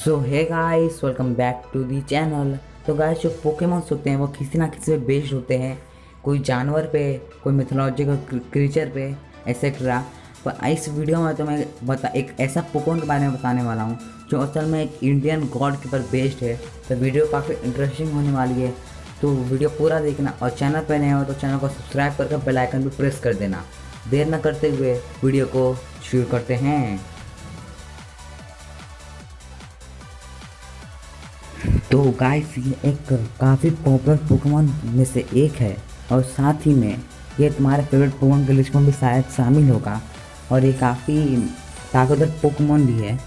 So hi guys welcome back to the channel तो guys जो Pokemons होते हैं, वो किसी ना किसी पे बेस्ड होते हैं। कोई जानवर पे, कोई मिथोलॉजिकल क्रीचर पे एक्सेट्रा पर इस वीडियो में तो मैं बता, एक ऐसा पोकेमॉन के बारे में बताने वाला हूँ, जो असल में एक इंडियन गॉड के ऊपर बेस्ड है। तो वीडियो काफ़ी इंटरेस्टिंग होने वाली है। तो वीडियो पूरा देखना और चैनल पर नए हो तो चैनल को सब्सक्राइब करके बेल आइकन भी प्रेस कर देना। देर न करते हुए वीडियो को शुरू करते हैं। तो गाइस ये एक काफ़ी पॉपुलर पोकेमॉन में से एक है। और साथ ही में ये तुम्हारे फेवरेट पोकेमॉन की लिस्ट में भी शायद शामिल होगा। और ये काफ़ी ताकतवर पोकेमॉन भी है।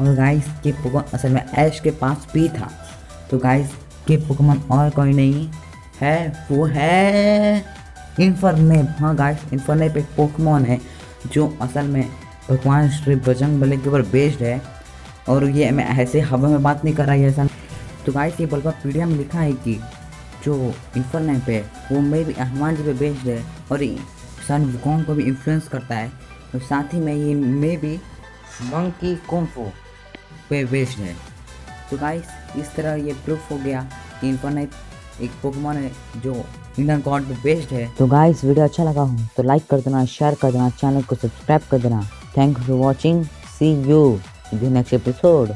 और गाइस के पोकेमॉन असल में ऐश के पास भी था। तो गाइस के पोकेमॉन और कोई नहीं है, वो है इन्फरनेप हाँ गाइस इन्फरनेप एक पोकेमॉन है, जो असल में भगवान श्री बजरंग बली के ऊपर बेस्ड है। और ये मैं ऐसे हवा में बात नहीं कर रहा है ऐसा तो गाइस ये बल्बा पीडिया में लिखा है कि जो इन्फरनेप है वो मे भी हनुमान जी पे बेस्ड है और सन वुकोंग को भी इन्फ्लुएंस करता है। और साथ ही में ये मे भी मंकी कुंफो पे बेस्ड है। तो गाइस इस तरह ये प्रूफ हो गया कि इन्फरनेप एक पोकेमॉन है जो इंडियन गॉड पे बेस्ड है। तो गाइस वीडियो अच्छा लगा हो तो लाइक कर देना शेयर कर देना चैनल को सब्सक्राइब कर देना। Thank for watching see you next episode